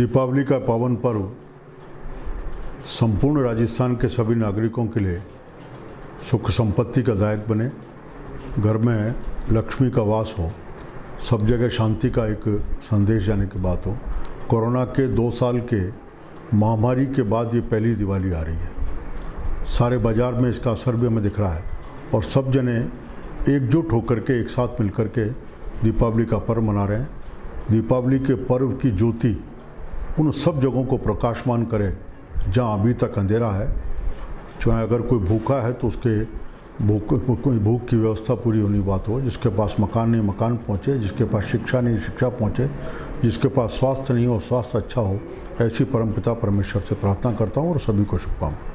दीपावली का पावन पर्व संपूर्ण राजस्थान के सभी नागरिकों के लिए सुख संपत्ति का दायक बने। घर में लक्ष्मी का वास हो, सब जगह शांति का एक संदेश जाने की बात हो। कोरोना के दो साल के महामारी के बाद ये पहली दिवाली आ रही है। सारे बाज़ार में इसका असर भी हमें दिख रहा है और सब जने एकजुट होकर के, एक साथ मिलकर के दीपावली का पर्व मना रहे हैं। दीपावली के पर्व की ज्योति उन सब जगहों को प्रकाशमान करे, जहाँ अभी तक अंधेरा है। चाहे अगर कोई भूखा है तो उसके भूख, कोई भूख की व्यवस्था पूरी होनी बात हो, जिसके पास मकान नहीं, मकान पहुँचे, जिसके पास शिक्षा नहीं, शिक्षा पहुँचे, जिसके पास स्वास्थ्य नहीं हो, स्वास्थ्य अच्छा हो, ऐसी परमपिता परमेश्वर से प्रार्थना करता हूँ और सभी को शुभकामनाएँ।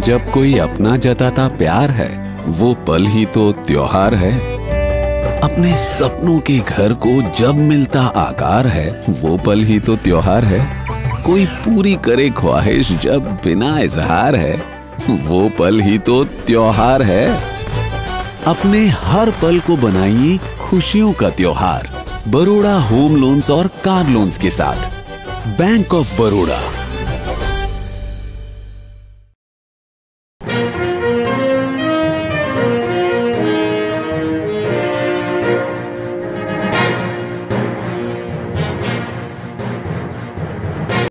जब कोई अपना जताता प्यार है, वो पल ही तो त्योहार है। अपने सपनों के घर को जब मिलता आकार है, वो पल ही तो त्योहार है। कोई पूरी करे ख्वाहिश जब बिना इजहार है, वो पल ही तो त्योहार है। अपने हर पल को बनाइए खुशियों का त्योहार। बरोड़ा होम लोन्स और कार लोन्स के साथ। Bank of Baroda